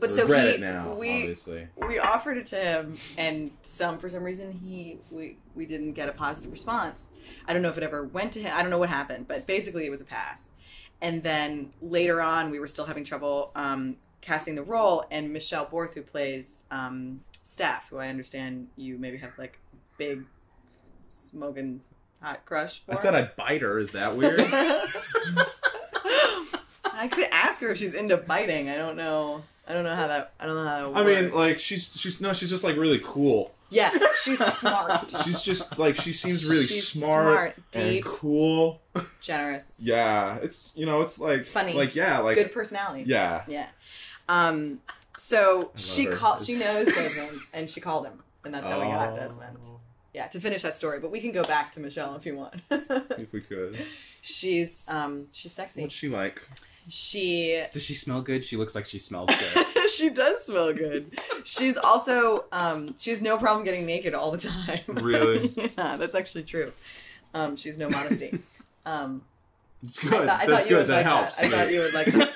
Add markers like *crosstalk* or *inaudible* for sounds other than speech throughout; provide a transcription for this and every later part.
But so he- it now, we- obviously. we offered it to him and some for some reason he we we didn't get a positive response i don't know if it ever went to him i don't know what happened but basically it was a pass and then later on we were still having trouble um, casting the role and michelle borth who plays um, Steph who i understand you maybe have like big smoking hot crush for I said I'd bite her. Is that weird? *laughs* *laughs* I could ask her if she's into biting. I don't know. I don't know how that. I don't know how that. I mean, works. like she's she's no, she's just like really cool. yeah, she's smart. *laughs* She's just like she seems really She's smart, smart, and deep. cool. generous, *laughs* Yeah, it's you know, it's like Funny. Like yeah, like good personality. yeah. Yeah. Um. So she her. called. She *laughs* knows Desmond, and she called him, and that's how we got Oh, Desmond. Yeah. To finish that story, but we can go back to Michelle if you want. If we could, she's um. She's sexy. what's she like? She Does she smell good? She looks like she smells *laughs* good. she does smell good. She's also um. She has no problem getting naked all the time. *laughs* Really? yeah, that's actually true. Um. She's no modesty. *laughs* Um. It's I good. thought, I That's good. That like helps. that. I thought you would like that.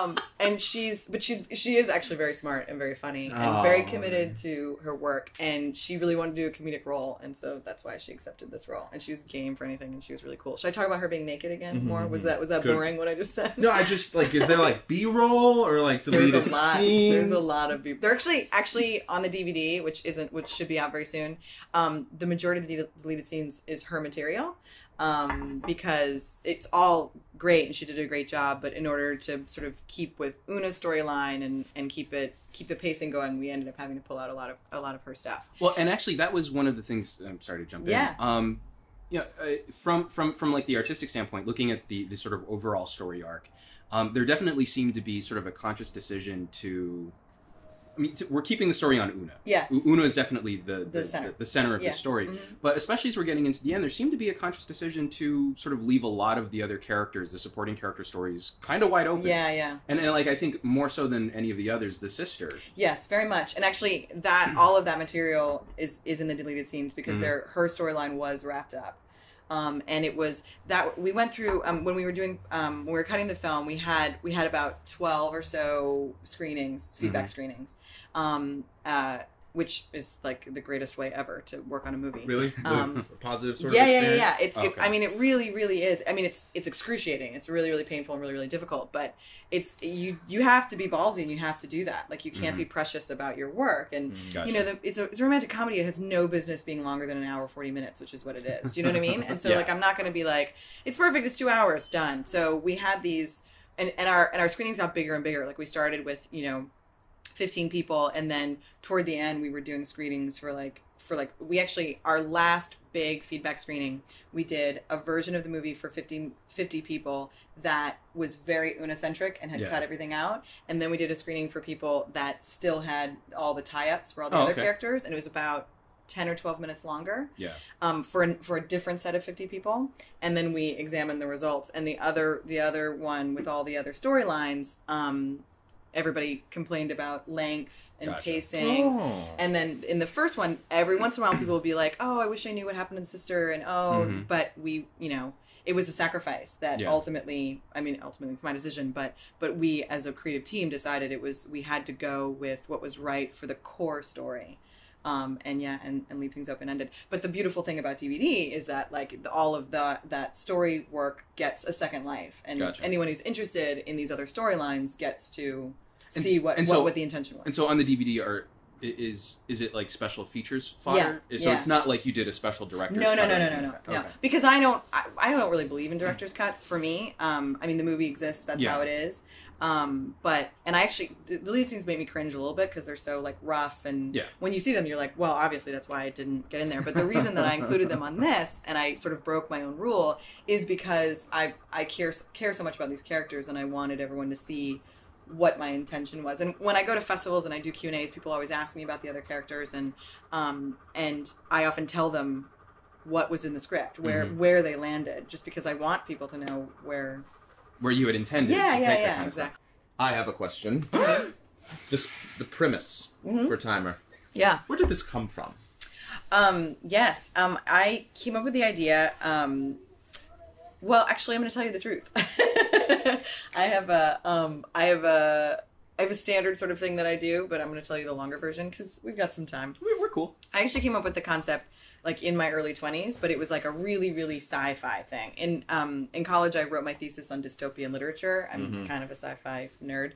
Um, and she's, but she's, she is actually very smart and very funny and very Oh. committed to her work. And she really wanted to do a comedic role, and so that's why she accepted this role. And she was game for anything, and she was really cool. Should I talk about her being naked again Mhm, more? Was mhm. that was that Good. boring? What I just said? No, I just like is there like *laughs* B roll or like There's deleted a lot. scenes? There's a lot of people. They're actually actually on the DVD, which isn't, which should be out very soon. Um, the majority of the deleted scenes is her material, um, because it's all great and she did a great job. But in order to sort of keep with Oona's storyline and and keep it keep the pacing going, we ended up having to pull out a lot of a lot of her stuff. well, and actually, that was one of the things. I'm sorry to jump Yeah. in. Um, you know, uh, from from from like the artistic standpoint, looking at the the sort of overall story arc, um, there definitely seemed to be sort of a conscious decision to. I mean, we're keeping the story on Oona. Yeah. U- Oona is definitely the the, The center. the, center of Yeah. the story. Mhm. But especially as we're getting into the end, there seemed to be a conscious decision to sort of leave a lot of the other characters, the supporting character stories, kind of wide open. Yeah, yeah. And, and like I think more so than any of the others, the sister. Yes, very much. And actually, that all of that material is is in the deleted scenes because Mhm. their her storyline was wrapped up. Um, and it was that we went through um, when we were doing um, when we were cutting the film. We had we had about twelve or so screenings, feedback screenings, um, uh, which is like the greatest way ever to work on a movie. Really? Um, a positive sort yeah, of yeah, experience? yeah, yeah. It's. It, Okay. I mean, it really, really is. I mean, it's it's excruciating. It's really, really painful and really, really difficult. But it's you. You have to be ballsy and you have to do that. Like you can't Mhm. be precious about your work. And Gotcha. you know, the, it's a it's a romantic comedy. It has no business being longer than an hour forty minutes, which is what it is. Do you know what I mean? And so, *laughs* Yeah. like, I'm not going to be like, it's perfect. It's two hours done. So we had these, and and our and our screenings got bigger and bigger. Like we started with you know 15 people and then toward the end we were doing screenings for like for like we actually our last big feedback screening we did a version of the movie for 50, 50 people that was very Oona-centric and had Yeah. cut everything out and then we did a screening for people that still had all the tie-ups for all the Oh, other okay. characters and it was about 10 or 12 minutes longer yeah. um, for an, for a different set of 50 people and then we examined the results and the other the other one with all the other storylines um, everybody complained about length and Gotcha. pacing Oh. and then in the first one every once in a while people would be like oh i wish i knew what happened to the sister and oh Mhm. but we you know it was a sacrifice that Yeah. ultimately i mean ultimately it's my decision but but we as a creative team decided it was we had to go with what was right for the core story um, and yeah, and, and leave things open ended. But the beautiful thing about DVD is that like the, all of the that story work gets a second life, and Gotcha. anyone who's interested in these other storylines gets to And see what and what, so- what the intention was. And so on the DVD are is is it like special features fodder? So yeah. it's not like you did a special director's No, no, cut no, no, no, no, no. Okay. Because I don't, I, I don't really believe in director's cuts. For me, um, I mean, the movie exists. That's Yeah. how it is. Um, but and I actually, the lead scenes make me cringe a little bit because they're so like rough, and Yeah. when you see them, you're like, well, obviously that's why I didn't get in there. But the reason that I included them on this, and I sort of broke my own rule, is because I I care care so much about these characters, and I wanted everyone to see what my intention was. And when I go to festivals and I do Q and A's, people always ask me about the other characters, and um, and I often tell them what was in the script, where Mhm. where they landed, just because I want people to know where. Where you had intended Yeah, to yeah, take that yeah, kind of stuff. I have a question. *gasps* this the premise Mhm. for Timer. Yeah. Where did this come from? Um, yes. Um, I came up with the idea. Um, well, actually, I'm going to tell you the truth. *laughs* I have a, um, I have a, I have a standard sort of thing that I do, but I'm going to tell you the longer version because we've got some time. We- We're cool. I actually came up with the concept like in my early 20s, but it was like a really, really sci-fi thing. In um, in college, I wrote my thesis on dystopian literature. I'm Mhm. kind of a sci-fi nerd,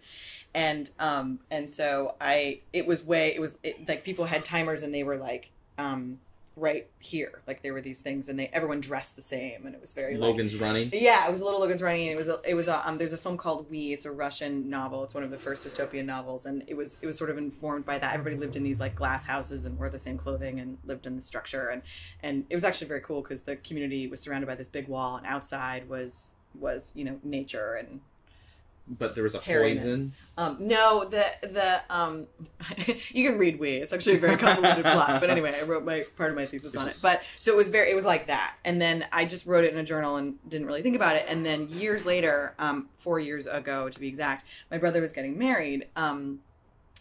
and um, and so I it was way it was it, like people had timers and they were like um, right here, like there were these things, and they everyone dressed the same, and it was very like, Logan's running. yeah, it was a little Logan's Running. It was a, it was a, um. There's a film called We. It's a Russian novel. It's one of the first dystopian novels, and it was it was sort of informed by that. Everybody lived in these like glass houses and wore the same clothing and lived in the structure, and and it was actually very cool because the community was surrounded by this big wall, and outside was was you know nature and But there was a Hairiness. poison. um no the the um *laughs* you can read we it's actually a very convoluted *laughs* plot but anyway i wrote my part of my thesis on it but so it was very it was like that and then i just wrote it in a journal and didn't really think about it and then years later um four years ago to be exact my brother was getting married um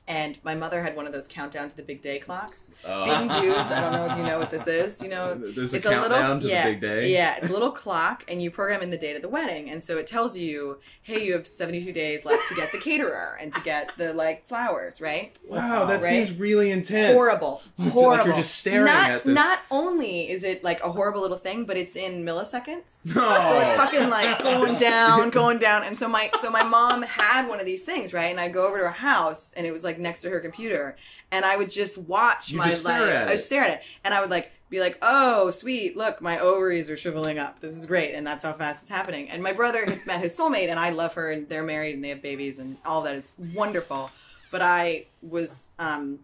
and my mother had one of those countdown to the big day clocks. Oh. Bing dudes, I don't know if you know what this is. Do you know? *laughs* There's a it's countdown to yeah, the big day. Yeah, it's a little clock, and you program in the date of the wedding, and so it tells you, hey, you have 72 days left to get the caterer and to get the like flowers, right? Wow, that Right? seems really intense. Horrible, horrible. *laughs* Like you're just staring not, at this. Not only is it like a horrible little thing, but it's in milliseconds. No. *laughs* So it's fucking like going down, going down, and so my so my mom had one of these things, right? And I go over to her house, and it was like next to her computer, and I would just watch You my just stare life. I would it. stare at it, and I would like be like, "Oh, sweet, look, my ovaries are shriveling up. This is great," and that's how fast it's happening. And my brother met his soulmate, and I love her, and they're married, and they have babies, and all that is wonderful. But I was. um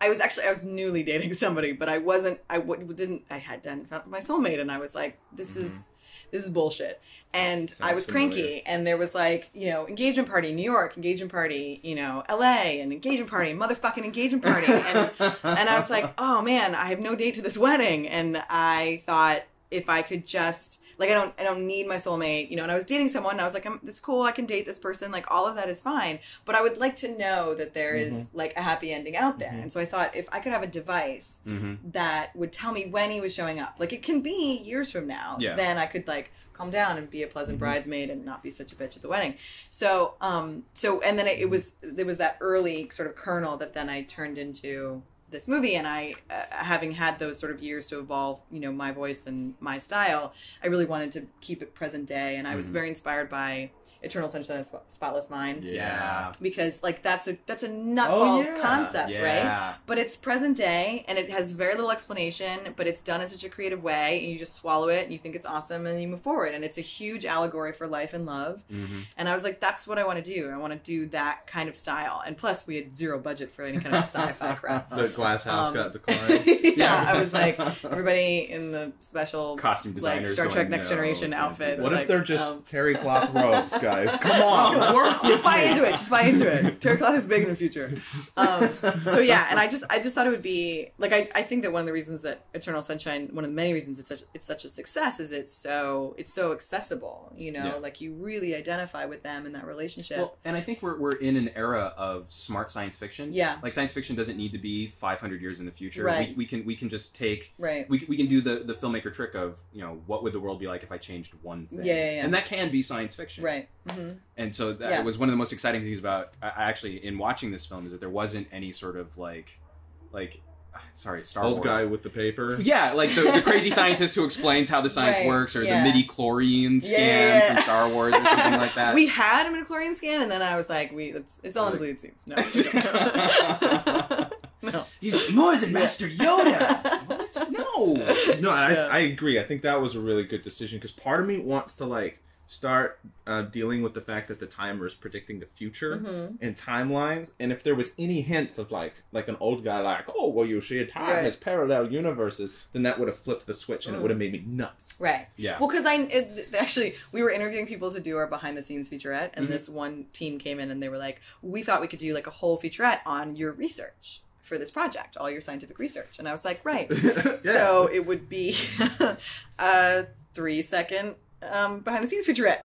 I was actually I was newly dating somebody, but I wasn't. I w- didn't. I had done found my soulmate, and I was like, "This is this is bullshit." And I Mm-hmm. Was familiar. cranky, and there was like, you know, engagement party in New York, engagement party, you know, L.A., and engagement party, motherfucking engagement party, and *laughs* and I was like, oh man, I have no date to this wedding, and I thought if I could just like I don't I don't need my soulmate, you know. And I was dating someone, and I was like, I'm, it's cool, I can date this person, like all of that is fine, but I would like to know that there is Mm-hmm. like a happy ending out there. And so I thought if I could have a device hmm that would tell me when he was showing up, like it can be years from now, Yeah. then I could like calm down and be a pleasant Mm-hmm. bridesmaid and not be such a bitch at the wedding. So, um, so and then it, it was there was that early sort of kernel that then I turned into this movie, and I, uh, having had those sort of years to evolve, you know, my voice and my style, I really wanted to keep it present day, and I was Mhm. very inspired by Eternal Sunshine of the Spotless Mind. Yeah. Because like that's a that's a nutballs yeah. concept, right? But it's present day and it has very little explanation, but it's done in such a creative way and you just swallow it and you think it's awesome and you move forward. And it's a huge allegory for life and love. hmm And I was like, that's what I want to do. I want to do that kind of style. And plus, we had zero budget for any kind of *laughs* sci fi crap. The glass house Um, got declined. *laughs* yeah, I was like, everybody in the special Costume like designers. Star Trek going, Next "No, Generation can't outfits. that." What like, if they're just um, terry cloth *laughs* robes, guys? Come on, work just buy me. into it. Just buy into it. *laughs* Terry cloth is big in the future. Um, so yeah, and I just I just thought it would be like I, I think that one of the reasons that Eternal Sunshine, one of the many reasons it's such it's such a success is it's so it's so accessible. You know, Yeah. like you really identify with them in that relationship. Well, and I think we're, we're in an era of smart science fiction. Yeah. Like science fiction doesn't need to be 500 years in the future. Right. We, we can we can just take right. we, we can do the, the filmmaker trick of you know what would the world be like if I changed one thing. Yeah, yeah, yeah. And that can be science fiction. Right. hmm And so that Yeah. was one of the most exciting things about I, I actually in watching this film is that there wasn't any sort of like like *sighs* sorry Star Old Wars. guy with the paper. Yeah, like the, the crazy *laughs* scientist who explains how the science Right, works, or yeah. the midi chlorian Yeah, scan yeah, yeah. from Star Wars, or something like that. *laughs* We had a midichlorian scan, and then I was like, "We, it's it's all in the deleted scenes." No, we don't. *laughs* no. He's more than Master Yoda. what? No. No, I, Yeah. I agree. I think that was a really good decision because part of me wants to like start uh, dealing with the fact that the timer is predicting the future Mhm. and timelines, and if there was any hint of like like an old guy like, oh well, you see, time Right. is parallel universes, then that would have flipped the switch and it Mm. would have made me nuts. Right. Yeah. Well, because I it, actually we were interviewing people to do our behind the scenes featurette, and Mhm. this one team came in and they were like, "We thought we could do like a whole featurette on your research for this project, all your scientific research," and I was like, "Right." *laughs* yeah. So it would be *laughs* a three second um, behind the scenes featurette.